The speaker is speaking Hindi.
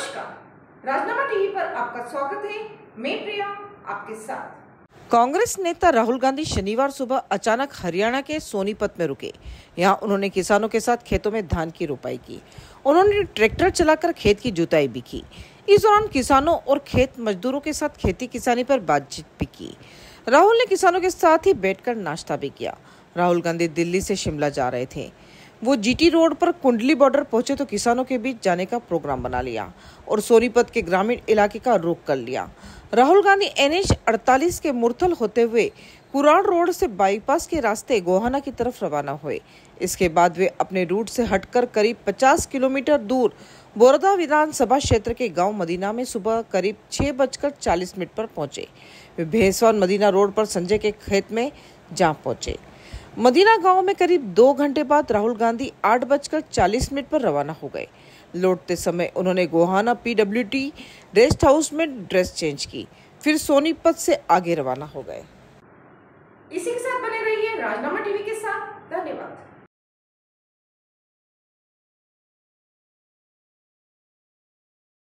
नमस्कार। राजनामा टीवी पर आपका स्वागत है। मैं प्रिया, आपके साथ। कांग्रेस नेता राहुल गांधी शनिवार सुबह अचानक हरियाणा के सोनीपत में रुके। यहाँ उन्होंने किसानों के साथ खेतों में धान की रोपाई की। उन्होंने ट्रैक्टर चलाकर खेत की जुताई भी की। इस दौरान किसानों और खेत मजदूरों के साथ खेती किसानी पर बातचीत भी की। राहुल ने किसानों के साथ ही बैठकर नाश्ता भी किया। राहुल गांधी दिल्ली से शिमला जा रहे थे। वो जीटी रोड पर कुंडली बॉर्डर पहुँचे तो किसानों के बीच जाने का प्रोग्राम बना लिया और सोनीपत के ग्रामीण इलाके का रुख कर लिया। राहुल गांधी एनएच 48 के मुरथल होते हुए कुरान रोड से बाईपास के रास्ते गोहाना की तरफ़ रवाना हुए। इसके बाद वे अपने रूट से हटकर करीब 50 किलोमीटर दूर बोरदा विधानसभा क्षेत्र के गाँव मदीना में सुबह करीब छह बजकर चालीस मिनट पर पहुँचे। वे भेसवान मदीना रोड पर संजय के खेत में जा पहुँचे। मदीना गाँव में करीब दो घंटे बाद राहुल गांधी आठ बजकर चालीस मिनट पर रवाना हो गए। लौटते समय उन्होंने गोहाना पीडब्ल्यूटी रेस्ट हाउस में ड्रेस चेंज की। फिर सोनीपत से आगे रवाना हो गए। इसी के साथ बने रहिए राजनामा टीवी के साथ। धन्यवाद।